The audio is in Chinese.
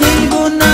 你不能